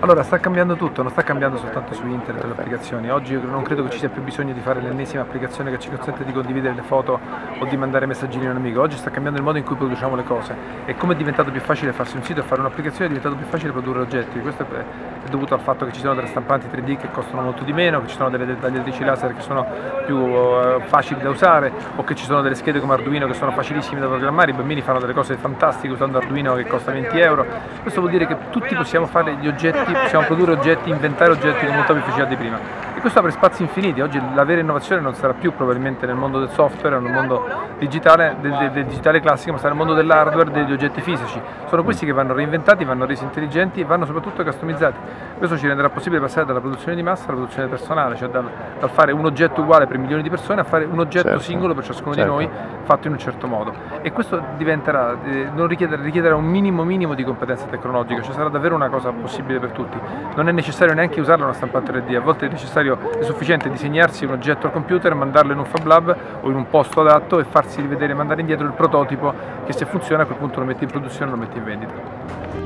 Allora, sta cambiando tutto, non sta cambiando soltanto su internet le applicazioni. Oggi non credo che ci sia più bisogno di fare l'ennesima applicazione che ci consente di condividere le foto o di mandare messaggini a un amico. Oggi sta cambiando il modo in cui produciamo le cose. E come è diventato più facile farsi un sito e fare un'applicazione, è diventato più facile produrre oggetti. Questo è dovuto al fatto che ci sono delle stampanti 3D che costano molto di meno, che ci sono delle tagliatrici laser che sono più uh, facili da usare o che ci sono delle schede come Arduino che sono facilissime da programmare. I bambini fanno delle cose fantastiche usando Arduino che costa 20 euro. Questo vuol dire che tutti possiamo fare gli oggetti possiamo produrre oggetti, inventare oggetti con molta più facilità di prima. E questo apre spazi infiniti, oggi la vera innovazione non sarà più probabilmente nel mondo del software, nel mondo digitale, del, del, del digitale classico, ma sarà nel mondo dell'hardware, degli oggetti fisici. Sono questi che vanno reinventati, vanno resi intelligenti e vanno soprattutto customizzati. Questo ci renderà possibile passare dalla produzione di massa alla produzione personale, cioè dal, dal fare un oggetto uguale per milioni di persone a fare un oggetto certo. singolo per ciascuno certo. di noi fatto in un certo modo. E questo diventerà, eh, richiederà, richiederà un minimo minimo di competenza tecnologica, cioè sarà davvero una cosa possibile per tutti non è necessario neanche usare una stampante 3D, a volte è, è sufficiente disegnarsi un oggetto al computer, mandarlo in un Fab Lab o in un posto adatto e farsi rivedere, mandare indietro il prototipo che se funziona a quel punto lo metti in produzione e lo metti in vendita.